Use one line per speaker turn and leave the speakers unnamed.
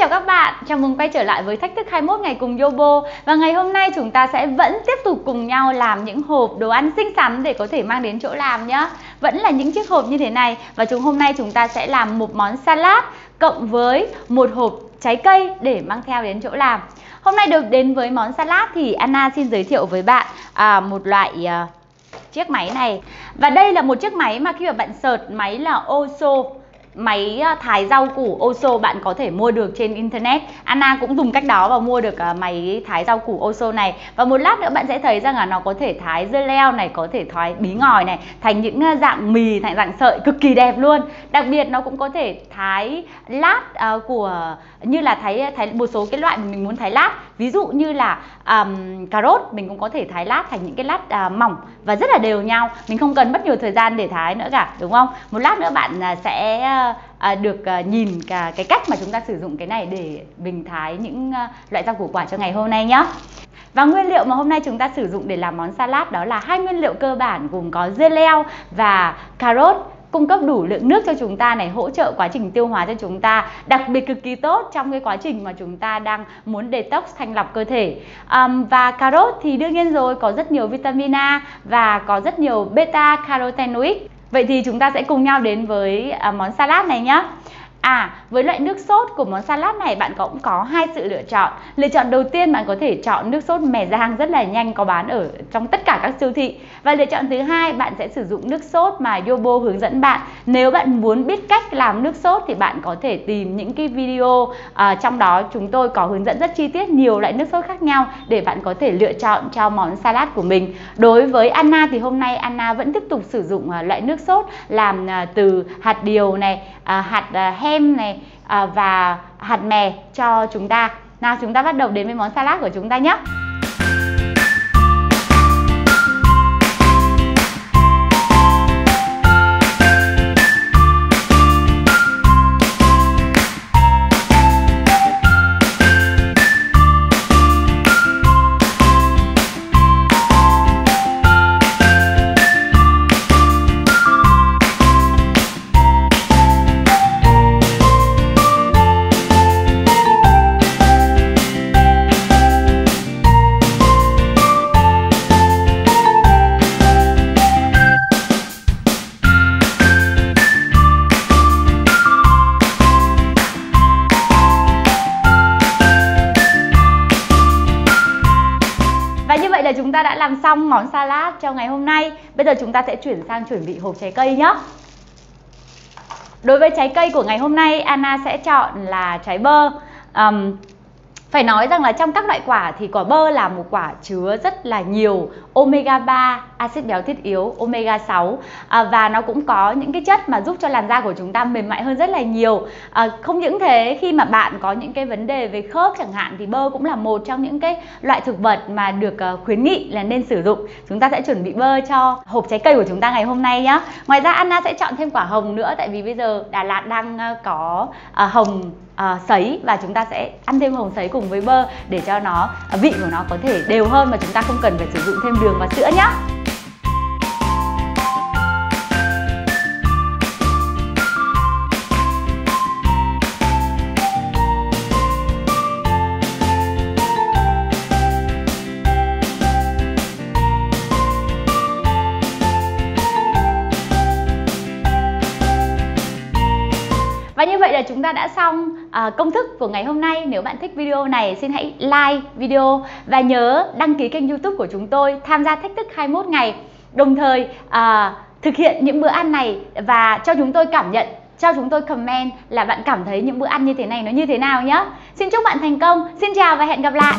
chào các bạn, chào mừng quay trở lại với Thách thức 21 ngày cùng Yobo. Và ngày hôm nay chúng ta sẽ vẫn tiếp tục cùng nhau làm những hộp đồ ăn xinh xắn để có thể mang đến chỗ làm nhé Vẫn là những chiếc hộp như thế này. Và chúng hôm nay chúng ta sẽ làm một món salad cộng với một hộp trái cây để mang theo đến chỗ làm. Hôm nay được đến với món salad thì Anna xin giới thiệu với bạn à, một loại à, chiếc máy này. Và đây là một chiếc máy mà khi mà bạn sợt máy là Oso máy ờ, thái rau củ Oso bạn có thể mua được trên internet. Anna cũng dùng cách đó và mua được ờ, máy thái rau củ Oso này. Và một lát nữa bạn sẽ thấy rằng là nó có thể thái dưa leo này có thể thái bí ngòi này thành những ờ, dạng mì thành dạng sợi cực kỳ đẹp luôn. Đặc biệt nó cũng có thể thái lát uh, của như là thái thái một số cái loại mình muốn thái lát. Ví dụ như là um, cà rốt mình cũng có thể thái lát thành những cái lát uh, mỏng và rất là đều nhau. Mình không cần mất nhiều thời gian để thái nữa cả đúng không? Một lát nữa bạn uh, sẽ à, được à, nhìn cả cái cách mà chúng ta sử dụng cái này để bình thái những à, loại rau củ quả cho ngày hôm nay nhé và nguyên liệu mà hôm nay chúng ta sử dụng để làm món salad đó là hai nguyên liệu cơ bản gồm có dưa leo và cà rốt cung cấp đủ lượng nước cho chúng ta này hỗ trợ quá trình tiêu hóa cho chúng ta đặc biệt cực kỳ tốt trong cái quá trình mà chúng ta đang muốn detox thanh lọc cơ thể. Um, và cà rốt thì đương nhiên rồi có rất nhiều vitamin A và có rất nhiều beta carotenoid vậy thì chúng ta sẽ cùng nhau đến với à, món salad này nhé À, với loại nước sốt của món salad này bạn cũng có hai sự lựa chọn. Lựa chọn đầu tiên bạn có thể chọn nước sốt mè rang rất là nhanh có bán ở trong tất cả các siêu thị. Và lựa chọn thứ hai bạn sẽ sử dụng nước sốt mà Yobo hướng dẫn bạn. Nếu bạn muốn biết cách làm nước sốt thì bạn có thể tìm những cái video à, trong đó chúng tôi có hướng dẫn rất chi tiết nhiều loại nước sốt khác nhau để bạn có thể lựa chọn cho món salad của mình. Đối với Anna thì hôm nay Anna vẫn tiếp tục sử dụng à, loại nước sốt làm à, từ hạt điều này, à, hạt à, hem này à, và hạt mè cho chúng ta. Nào chúng ta bắt đầu đến với món salad của chúng ta nhé. Vậy là chúng ta đã làm xong món salad cho ngày hôm nay. Bây giờ chúng ta sẽ chuyển sang chuẩn bị hộp trái cây nhé. Đối với trái cây của ngày hôm nay Anna sẽ chọn là trái bơ. Um, phải nói rằng là trong các loại quả thì quả bơ là một quả chứa rất là nhiều omega 3, axit béo thiết yếu, omega 6 à, và nó cũng có những cái chất mà giúp cho làn da của chúng ta mềm mại hơn rất là nhiều. À, không những thế khi mà bạn có những cái vấn đề về khớp chẳng hạn thì bơ cũng là một trong những cái loại thực vật mà được uh, khuyến nghị là nên sử dụng. Chúng ta sẽ chuẩn bị bơ cho hộp trái cây của chúng ta ngày hôm nay nhé. Ngoài ra Anna sẽ chọn thêm quả hồng nữa tại vì bây giờ Đà Lạt đang uh, có uh, hồng uh, sấy và chúng ta sẽ ăn thêm hồng sấy cùng với bơ để cho nó uh, vị của nó có thể đều hơn mà chúng ta không cần phải sử dụng thêm đường và sữa nhé Và như vậy là chúng ta đã xong à, công thức của ngày hôm nay. Nếu bạn thích video này xin hãy like video và nhớ đăng ký kênh youtube của chúng tôi tham gia thách thức 21 ngày. Đồng thời à, thực hiện những bữa ăn này và cho chúng tôi cảm nhận cho chúng tôi comment là bạn cảm thấy những bữa ăn như thế này nó như thế nào nhé. Xin chúc bạn thành công. Xin chào và hẹn gặp lại.